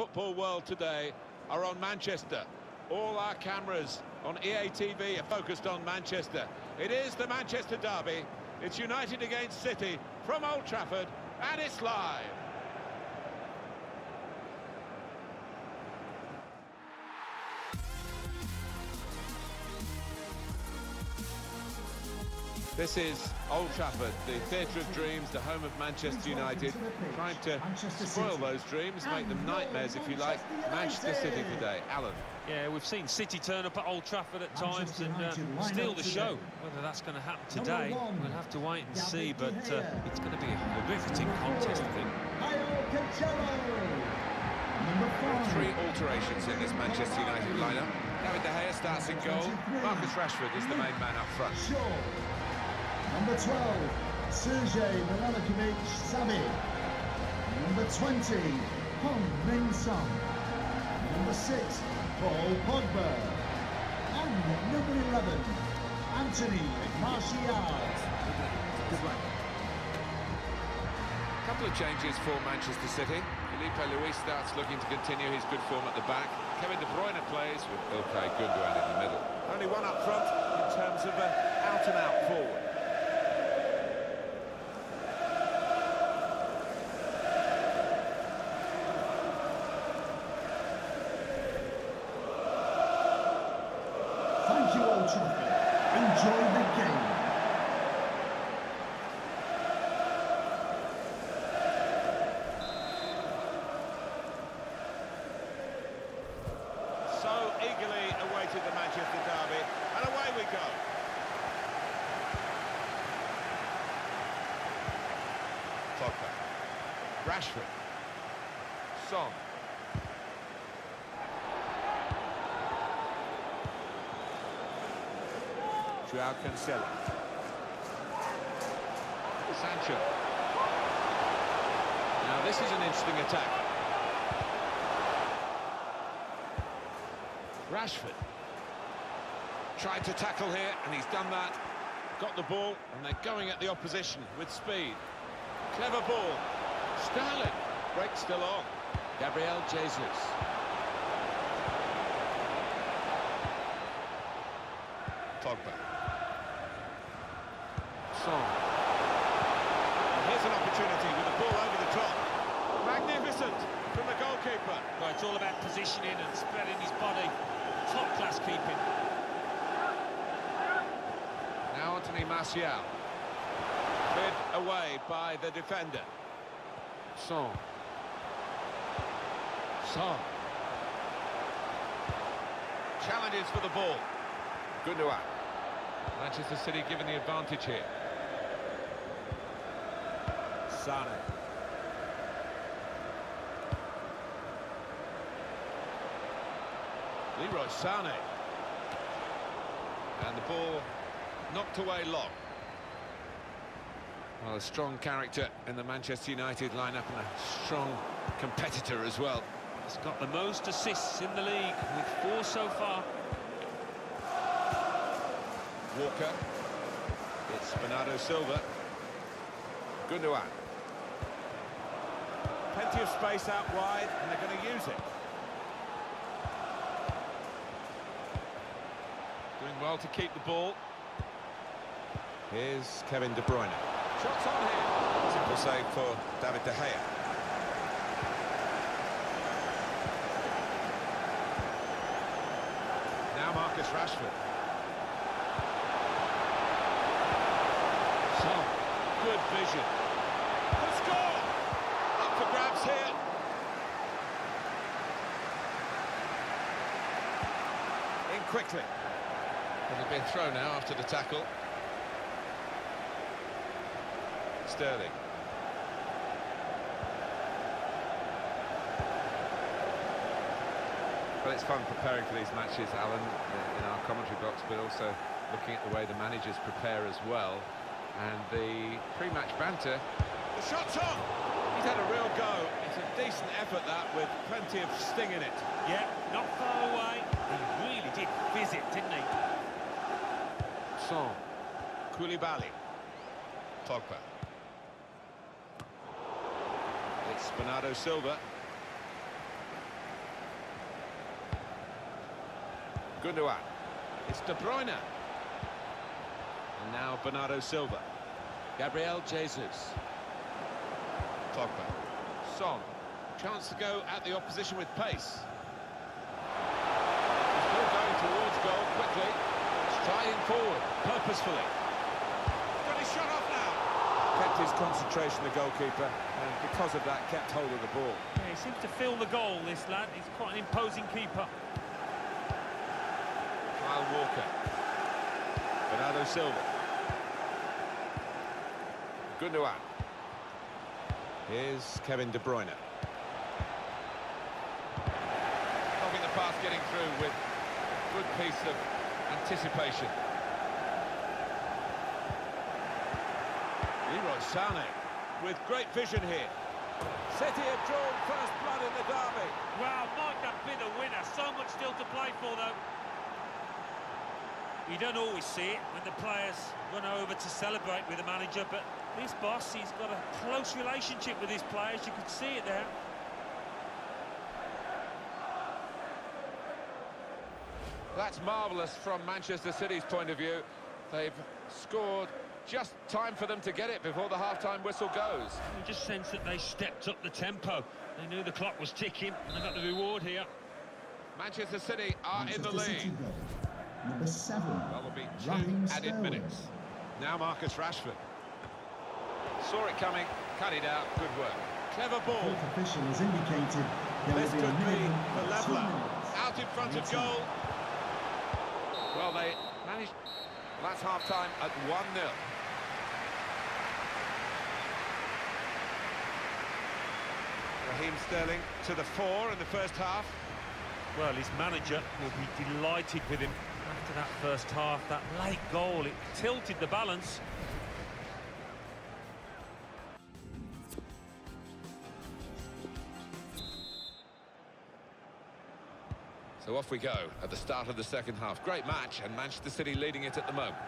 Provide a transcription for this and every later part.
football world today are on Manchester. All our cameras on EA TV are focused on Manchester. It is the Manchester Derby. It's United against City from Old Trafford, and it's live. This is Old Trafford, the theatre of dreams, the home of Manchester United, trying to spoil those dreams, make them nightmares, if you like. Manchester City today. Alan. Yeah, we've seen City turn up at Old Trafford at times and uh, steal the show. Whether that's going to happen today, we'll have to wait and see, but uh, it's going to be a riveting contest, I think. Three alterations in this Manchester United lineup. David De Gea starts in goal. Marcus Rashford is the main man up front. Number 12, Sergej Milinkovic Savic. Number 20, Heung Min Son. Number 6, Paul Pogba. And number 11, Anthony Martial. Good luck. Couple of changes for Manchester City. Filipe Luis starts looking to continue his good form at the back. Kevin De Bruyne plays with Ilkay Gundogan in the middle. Only one up front in terms of uh, an out-and-out forward. Trafford. Enjoy the game. So eagerly awaited the Manchester derby, and away we go. Rashford. Son. Joao Cancelo. Sancho. Now this is an interesting attack. Rashford. Tried to tackle here, and he's done that. Got the ball, and they're going at the opposition with speed. Clever ball. Sterling. Break still on. Gabriel Jesus. Pogba. Son. Here's an opportunity with the ball over the top. Magnificent from the goalkeeper. Well, it's all about positioning and spreading his body. Top-class keeping. Now Anthony Martial. Cleared away by the defender. Son. Son. Challenges for the ball. Good Gundogan. Manchester City given the advantage here. Sane. Leroy Sane. And the ball knocked away long. Well, a strong character in the Manchester United lineup and a strong competitor as well. He's got the most assists in the league, with four so far. Walker. It's Bernardo Silva. Gundogan. Plenty of space out wide, and they're going to use it. Doing well to keep the ball. Here's Kevin De Bruyne. Shots on here. Simple save for David De Gea. Now Marcus Rashford. So, good vision. The score! Up for here. In quickly. It'll be a throw now after the tackle. Sterling. Well, it's fun preparing for these matches, Alan, uh, in our commentary box, but also looking at the way the managers prepare as well. And the pre-match banter. The shot's on! He's had a real go. It's a decent effort, that, with plenty of sting in it. Yeah, not far away. He really did fizz it, didn't he? So, Koulibaly. Pogba. It's Bernardo Silva. Gundogan. It's De Bruyne. And now Bernardo Silva. Gabriel Jesus. Pogba. Son. Chance to go at the opposition with pace. Still going towards goal quickly. Striding forward, purposefully. Got his shot off now. Kept his concentration, the goalkeeper, and because of that, kept hold of the ball. Yeah, he seems to fill the goal, this lad. He's quite an imposing keeper. Kyle Walker. Bernardo Silva. Gundogan. Here's Kevin De Bruyne. Stopping the pass getting through with good piece of anticipation. Leroy Sané with great vision here. City have drawn first blood in the derby. Wow, might that been the winner? So much still to play for, though. You don't always see it when the players run over to celebrate with the manager, but this boss, he's got a close relationship with his players. You could see it there. That's marvellous from Manchester City's point of view. They've scored just time for them to get it before the half-time whistle goes. You just sense that they stepped up the tempo. They knew the clock was ticking, and they got the reward here. Manchester City are in the Manchester City lead. Number seven, Well, will be two Raheem added Sterling. minutes. Now Marcus Rashford. Saw it coming, cut it out, good work. Clever ball. Fourth official has indicated there This will be a could be of two minutes. Out in front of goal. Well, they managed... Well, that's half-time at 1-0. Raheem Sterling to the fore in the first half. Well, his manager will be delighted with him after that first half. That late goal, it tilted the balance. So off we go at the start of the second half. Great match, and Manchester City leading it at the moment.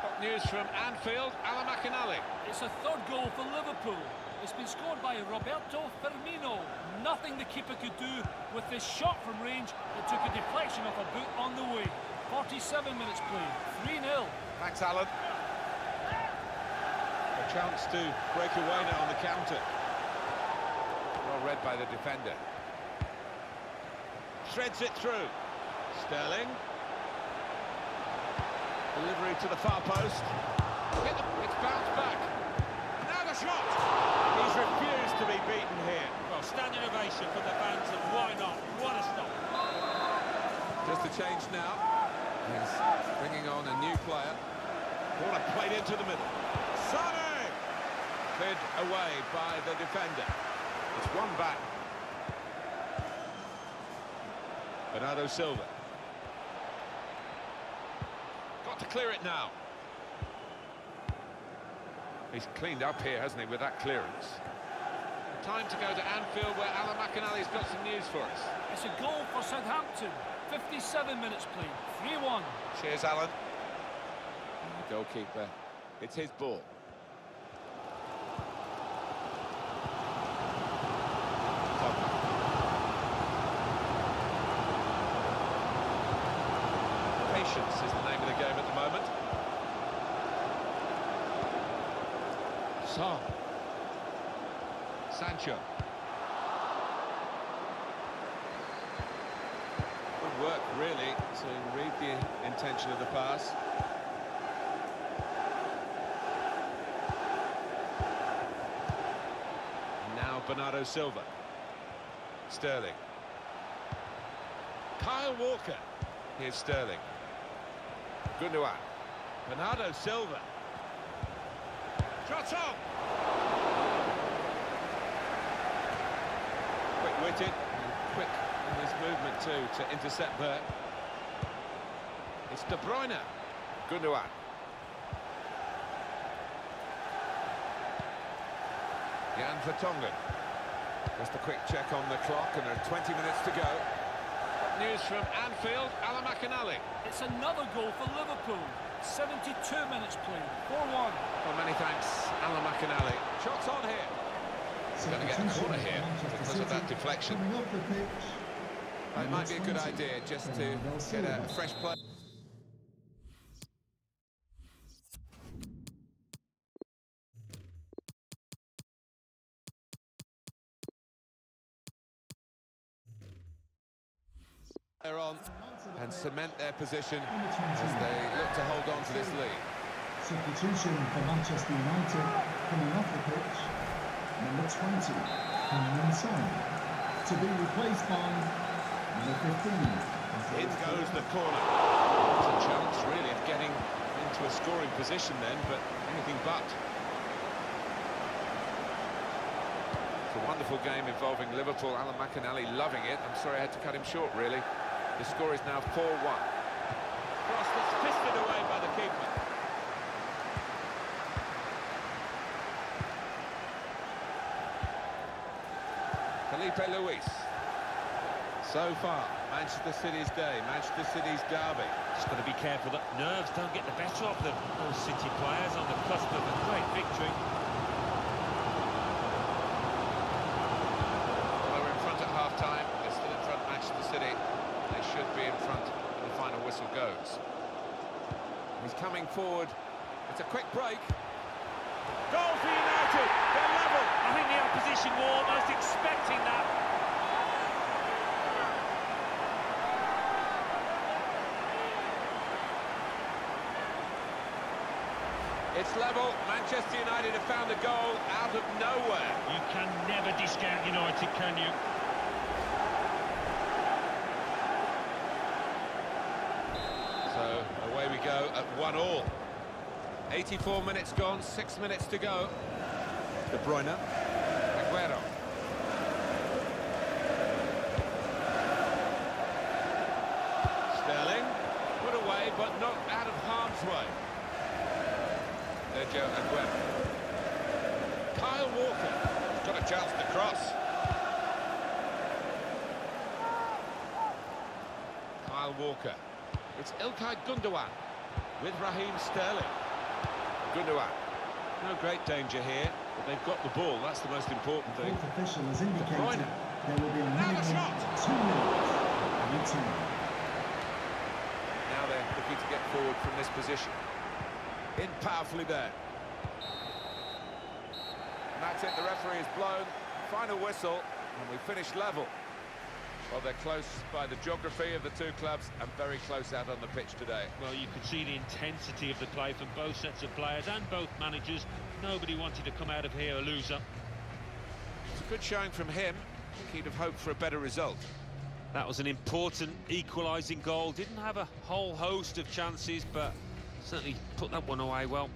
Hot news from Anfield, Alan McInally. It's a third goal for Liverpool. It's been scored by Roberto Firmino. Nothing the keeper could do with this shot from range that took a deflection off a boot on the way. 47 minutes played, 3-0. Thanks, Alan. A chance to break away now on the counter. Well read by the defender. Threads it through. Sterling. Delivery to the far post. Hit the, it's bounced back. Now the shot! He's refused to be beaten here. Well, standing ovation from the fans, and why not? What a stop. Just a change now. He's bringing on a new player. Corner played into the middle. Sane! Cleared away by the defender. It's one back. Bernardo Silva. Got to clear it now. He's cleaned up here, hasn't he, with that clearance. Time to go to Anfield, where Alan McInally's got some news for us. It's a goal for Southampton. 57 minutes played, 3-1. Cheers, Alan. The goalkeeper. It's his ball. Patience is the name of the game at the moment. Son. Sancho. Good work, really, to read the intention of the pass. And now Bernardo Silva. Sterling. Kyle Walker. Here's Sterling. Gundogan. Bernardo Silva. Shot on! Quick-witted and quick in his movement too to intercept there. It's De Bruyne. Gundogan. Jan Vertonghen. Just a quick check on the clock, and there are 20 minutes to go. News from Anfield, Alan McInally. It's another goal for Liverpool. 72 minutes played, 4-1. Well, many thanks, Alan McInally. Shots on here. Gonna get a corner here because of that deflection. Coming off the pitch, Well, it might be a good idea just to get a fresh play. They're on and cement their position as they look to hold on to this lead. Substitution for Manchester United coming off the pitch, number 20, coming inside, to be replaced by number 15. In goes the corner. There's a chance, really, of getting into a scoring position then, but anything but. It's a wonderful game involving Liverpool. Alan McInally loving it. I'm sorry I had to cut him short, really. The score is now 4-1. Cross that's fisted away by the keeper. Filipe Luis. So far, Manchester City's day, Manchester City's derby. Just got to be careful that nerves don't get the better of them. Those City players on the cusp of a great victory. Well, they were in front at half-time. They're still in front of Manchester City. They should be in front when the final whistle goes. He's coming forward. It's a quick break. Goal for United. They're level. I think the opposition were almost expecting that. It's level. Manchester United have found a goal out of nowhere. You can never discount United, can you? So away we go at one all. 84 minutes gone, six minutes to go. De Bruyne. Aguero. Sterling. Put away, but not out of harm's way. Sergio Aguero. Kyle Walker. He's got a chance to cross. Kyle Walker. It's Ilkay Gundogan with Raheem Sterling. Gundogan. No great danger here, but they've got the ball. That's the most important thing. Fourth official has indicated Bruyne. there will be a Now the shot. two minutes in return. Now they're looking to get forward from this position. In powerfully there. And that's it, the referee is blown. Final whistle, and we finish level. Well, they're close by the geography of the two clubs and very close out on the pitch today. Well, you could see the intensity of the play from both sets of players and both managers. Nobody wanted to come out of here a loser. It's a good showing from him. I think he'd have hoped for a better result. That was an important equalising goal. Didn't have a whole host of chances, but certainly put that one away well.